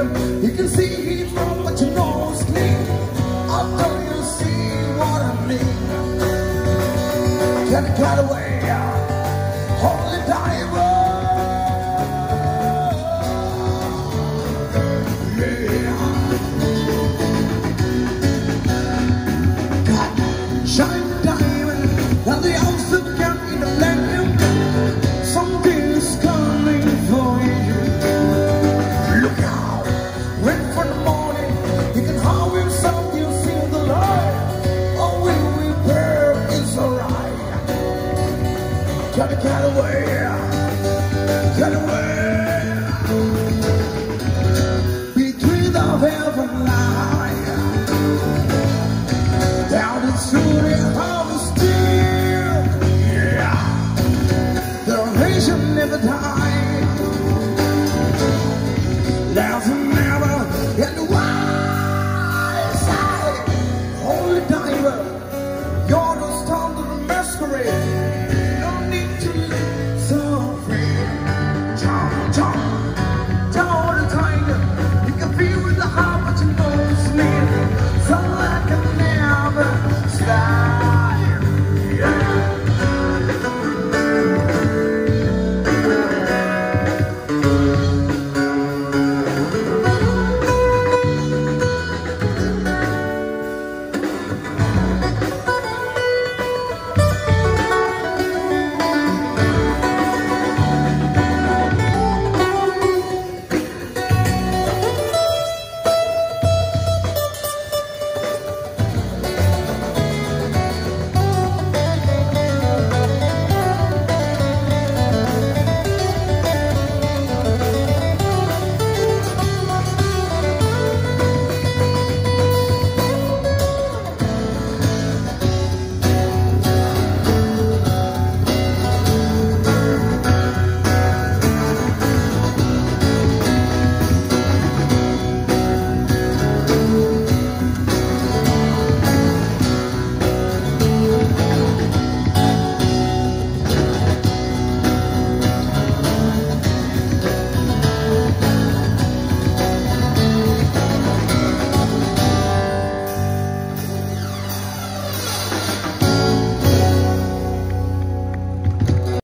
You can see he's wrong, but you see what I mean. Can cut away? Gotta get away, get away. Between the heaven line, down in Truly harvest still. Yeah, the nation never died. There's never in the wide side. Holy diver, you're the star of the masquerade.